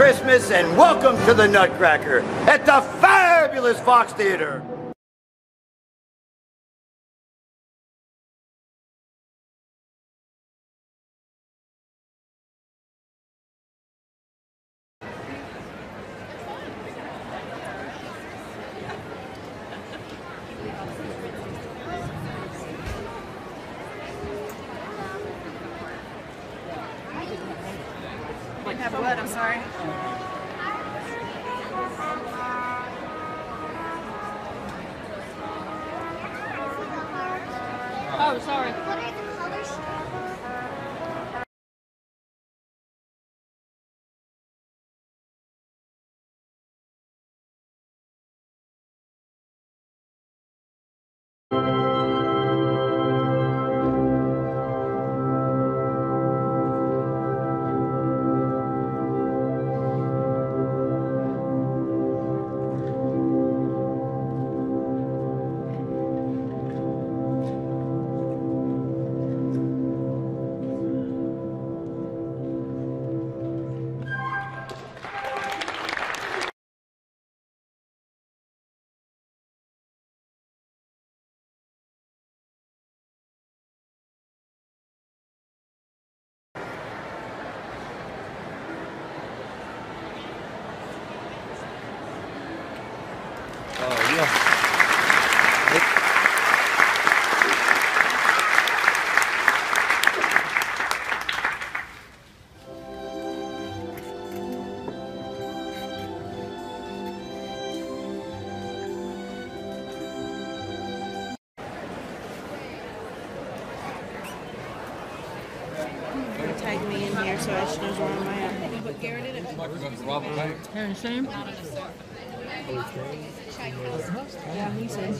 Christmas and welcome to the Nutcracker at the fabulous Fox Theater. Have blood, I'm sorry. Oh, sorry. Tag me in here so Ash knows where I'm at. Put Garrett it? Aaron, same? Yeah, he said.